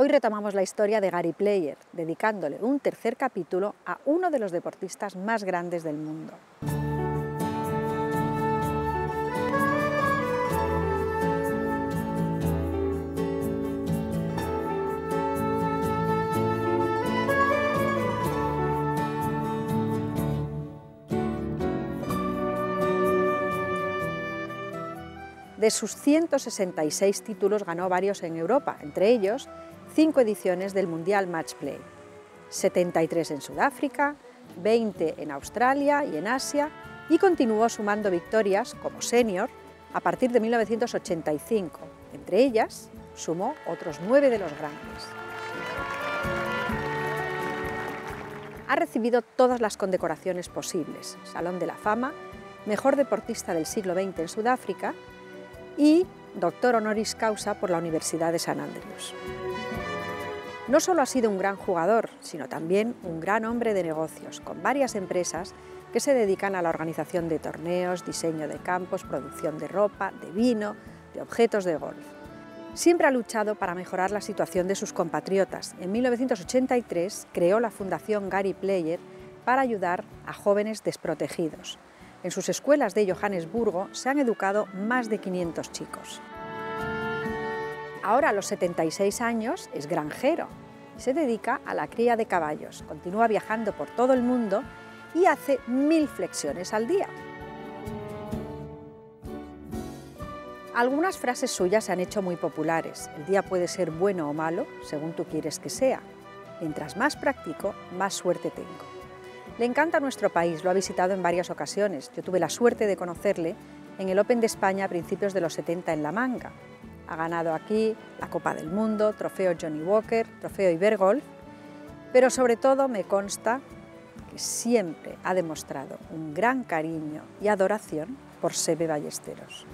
Hoy retomamos la historia de Gary Player, dedicándole un tercer capítulo a uno de los deportistas más grandes del mundo. De sus 166 títulos ganó varios en Europa, entre ellos cinco ediciones del Mundial Match Play, 73 en Sudáfrica, 20 en Australia y en Asia, y continuó sumando victorias como senior a partir de 1985. Entre ellas, sumó otros nueve de los grandes. Ha recibido todas las condecoraciones posibles, Salón de la Fama, Mejor Deportista del siglo XX en Sudáfrica y doctor honoris causa por la Universidad de San Andrews. No solo ha sido un gran jugador, sino también un gran hombre de negocios, con varias empresas que se dedican a la organización de torneos, diseño de campos, producción de ropa, de vino, de objetos de golf. Siempre ha luchado para mejorar la situación de sus compatriotas. En 1983 creó la Fundación Gary Player para ayudar a jóvenes desprotegidos. En sus escuelas de Johannesburgo se han educado más de 500 chicos. Ahora a los 76 años es granjero y se dedica a la cría de caballos. Continúa viajando por todo el mundo y hace mil flexiones al día. Algunas frases suyas se han hecho muy populares. El día puede ser bueno o malo, según tú quieres que sea. Mientras más practico, más suerte tengo. Le encanta nuestro país, lo ha visitado en varias ocasiones. Yo tuve la suerte de conocerle en el Open de España a principios de los 70 en La Manga. Ha ganado aquí la Copa del Mundo, Trofeo Johnny Walker, Trofeo Ibergolf, pero sobre todo me consta que siempre ha demostrado un gran cariño y adoración por Sebe Ballesteros.